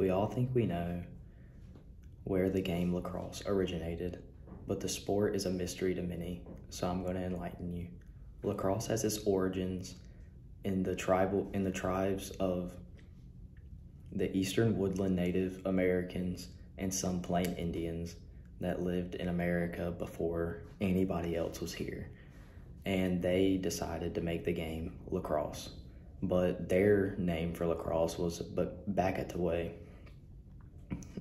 We all think we know where the game lacrosse originated, but the sport is a mystery to many, so I'm going to enlighten you. Lacrosse has its origins in the tribal in the tribes of the eastern woodland Native Americans and some plain Indians that lived in America before anybody else was here. And they decided to make the game lacrosse. But their name for lacrosse was baggataway.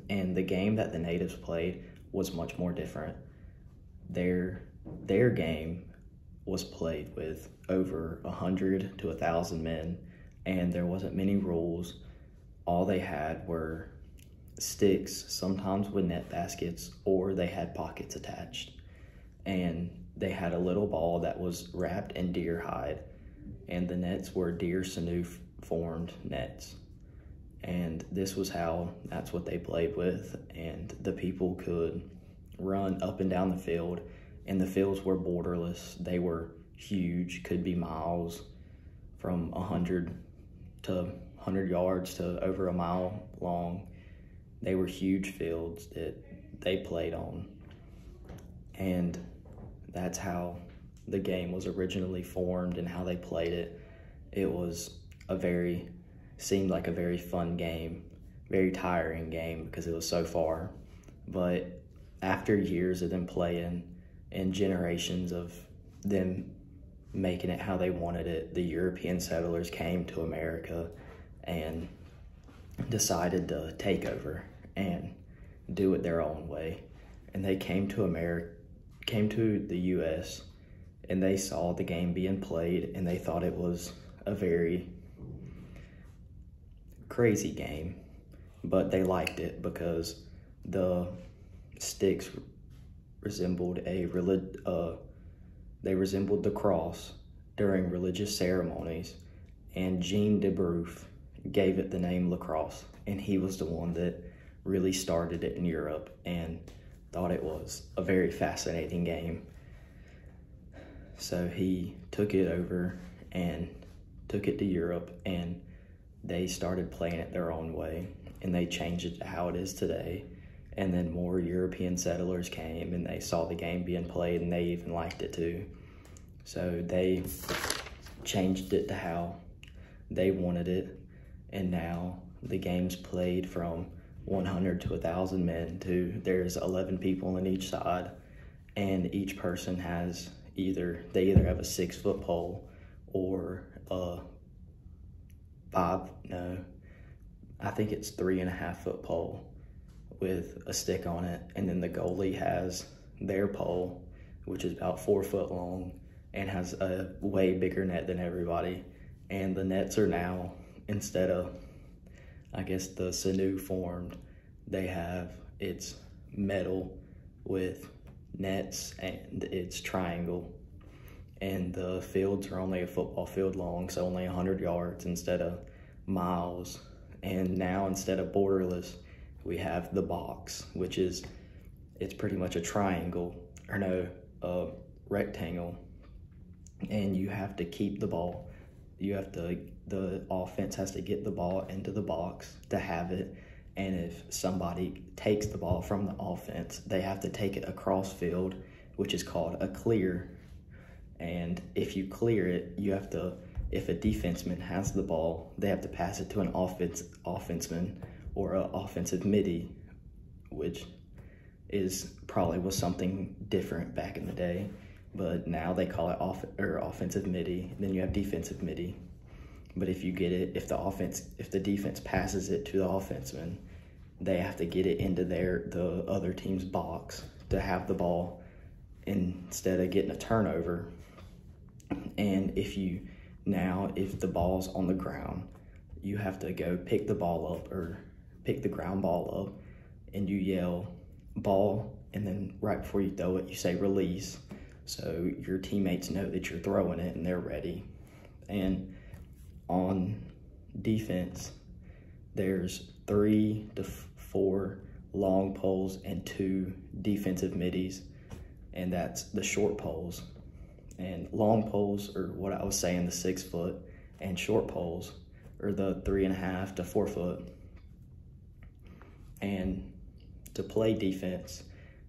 And the game that the natives played was much more different. Their their game was played with over a hundred to a thousand men, and there wasn't many rules. All they had were sticks, sometimes with net baskets, or they had pockets attached. And they had a little ball that was wrapped in deer hide, and the nets were deer sinew formed nets. And this was how, that's what they played with, and the people could run up and down the field, and the fields were borderless. They were huge, could be miles from 100 to 100 yards to over a mile long they were huge fields that they played on. And that's how the game was originally formed and how they played it. It was a very, seemed like a very fun game, very tiring game because it was so far. But after years of them playing and generations of them making it how they wanted it, the European settlers came to America and decided to take over and do it their own way. And they came to America, came to the U.S., and they saw the game being played, and they thought it was a very crazy game, but they liked it because the sticks resembled a relig- uh, they resembled the cross during religious ceremonies, and Jean de Brébeuf gave it the name lacrosse, and he was the one that really started it in Europe and thought it was a very fascinating game. So he took it over and took it to Europe and they started playing it their own way and they changed it to how it is today. And then more European settlers came and they saw the game being played and they even liked it too. So they changed it to how they wanted it. And now the game's played from 100 to 1,000 men to there's 11 people on each side and each person has either they either have a six foot pole or a five no i think it's three and a half foot pole with a stick on it and then the goalie has their pole which is about four foot long and has a way bigger net than everybody and the nets are now instead of I guess the sinew formed, they have its metal with nets and it's triangle. And the fields are only a football field long, so only 100 yards instead of miles. And now instead of borderless, we have the box, which is, it's pretty much a triangle, or no, a rectangle. And you have to keep the ball. You have to the offense has to get the ball into the box to have it. And if somebody takes the ball from the offense, they have to take it across field, which is called a clear. And if you clear it, you have to, if a defenseman has the ball, they have to pass it to an offense offenseman or an offensive midi, which is probably was something different back in the day. But now they call it off or offensive midi. Then you have defensive midi. But if you get it, if the offense, if the defense passes it to the offenseman, they have to get it into their the other team's box to have the ball instead of getting a turnover. And if you now, if the ball's on the ground, you have to go pick the ball up or pick the ground ball up, and you yell ball, and then right before you throw it, you say release. So your teammates know that you're throwing it and they're ready. And on defense, there's three to four long poles and two defensive middies, and that's the short poles. And long poles are what I was saying, the six foot, and short poles or the three and a half to four foot. And to play defense,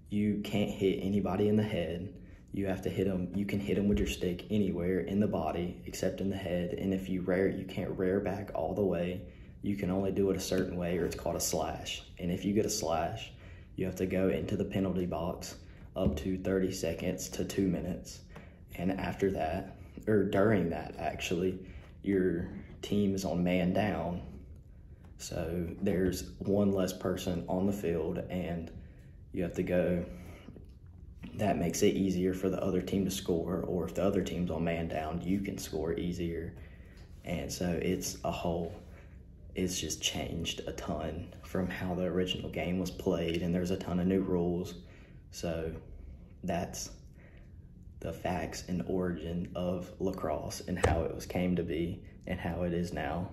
you can't hit anybody in the head. You have to hit them. You can hit them with your stick anywhere in the body except in the head. And if you rear, you can't rear back all the way. You can only do it a certain way, or it's called a slash. And if you get a slash, you have to go into the penalty box up to 30 seconds to two minutes. And after that, or during that, actually, your team is on man down. So there's one less person on the field, and you have to go. That makes it easier for the other team to score, or if the other team's on man down, you can score easier. And so it's a whole, it's just changed a ton from how the original game was played, and there's a ton of new rules. So that's the facts and origin of lacrosse and how it was came to be and how it is now.